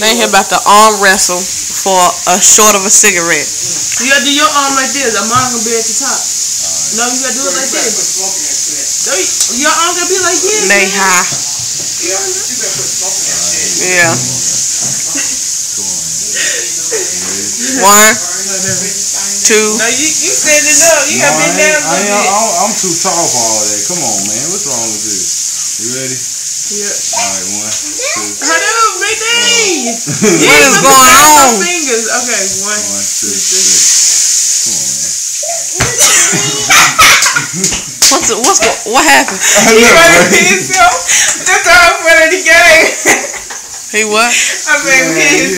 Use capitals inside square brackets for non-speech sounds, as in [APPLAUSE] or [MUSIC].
They here about to arm wrestle for a short of a cigarette. You gotta do your arm like this. A mom gonna be at the top. No, you gotta do it like this. No, you- Your arm gonna be like this. They high. Yeah. One, two. No, you you standing up. You No, gotta I bend down I a ain't, little bit. I'm, I'm too tall for all that. Come on, man. What's wrong with this? You ready? Yeah. All right, one, two, Hold on, right there. [LAUGHS] What is going on? Fingers. Okay, one. one, two, three. Come on, man. [LAUGHS] What's the, what's go, what happened? He running to himself. That's how I'm running the game. He what? I mean, Man, his